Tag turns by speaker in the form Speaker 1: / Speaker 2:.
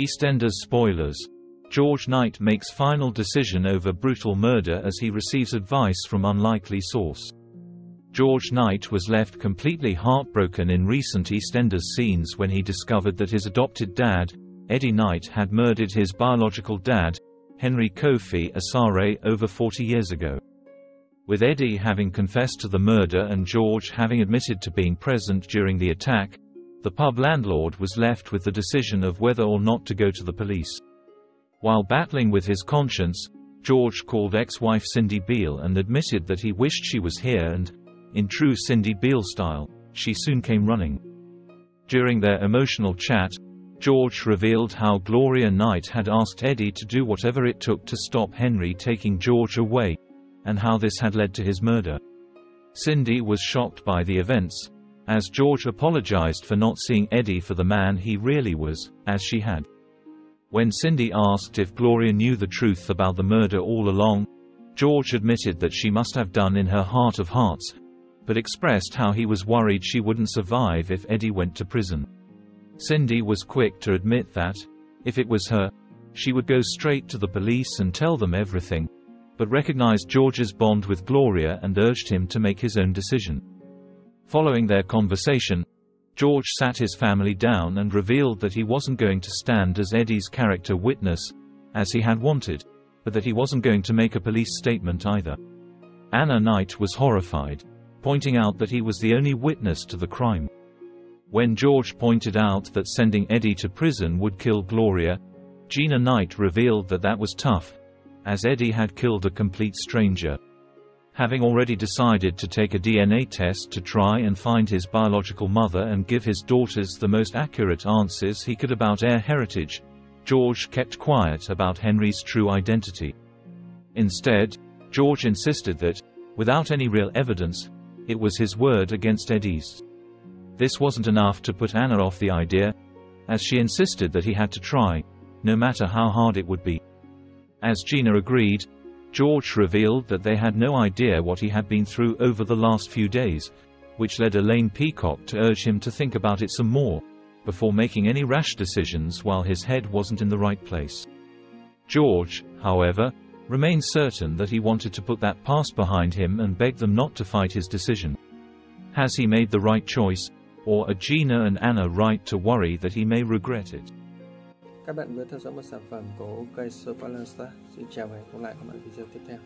Speaker 1: EastEnders spoilers. George Knight makes final decision over brutal murder as he receives advice from unlikely source. George Knight was left completely heartbroken in recent EastEnders scenes when he discovered that his adopted dad, Eddie Knight had murdered his biological dad, Henry Kofi Asare over 40 years ago. With Eddie having confessed to the murder and George having admitted to being present during the attack, the pub landlord was left with the decision of whether or not to go to the police. While battling with his conscience, George called ex-wife Cindy Beale and admitted that he wished she was here and, in true Cindy Beale style, she soon came running. During their emotional chat, George revealed how Gloria Knight had asked Eddie to do whatever it took to stop Henry taking George away, and how this had led to his murder. Cindy was shocked by the events, as George apologized for not seeing Eddie for the man he really was, as she had. When Cindy asked if Gloria knew the truth about the murder all along, George admitted that she must have done in her heart of hearts, but expressed how he was worried she wouldn't survive if Eddie went to prison. Cindy was quick to admit that, if it was her, she would go straight to the police and tell them everything, but recognized George's bond with Gloria and urged him to make his own decision. Following their conversation, George sat his family down and revealed that he wasn't going to stand as Eddie's character witness, as he had wanted, but that he wasn't going to make a police statement either. Anna Knight was horrified, pointing out that he was the only witness to the crime. When George pointed out that sending Eddie to prison would kill Gloria, Gina Knight revealed that that was tough, as Eddie had killed a complete stranger. Having already decided to take a DNA test to try and find his biological mother and give his daughters the most accurate answers he could about heir heritage, George kept quiet about Henry's true identity. Instead, George insisted that, without any real evidence, it was his word against Eddie's. This wasn't enough to put Anna off the idea, as she insisted that he had to try, no matter how hard it would be. As Gina agreed, George revealed that they had no idea what he had been through over the last few days, which led Elaine Peacock to urge him to think about it some more, before making any rash decisions while his head wasn't in the right place. George, however, remained certain that he wanted to put that past behind him and begged them not to fight his decision. Has he made the right choice, or are Gina and Anna right to worry that he may regret it?
Speaker 2: Các bạn vừa theo dõi một sản phẩm của OK Spoiler Xin chào và hẹn gặp lại các bạn video tiếp theo.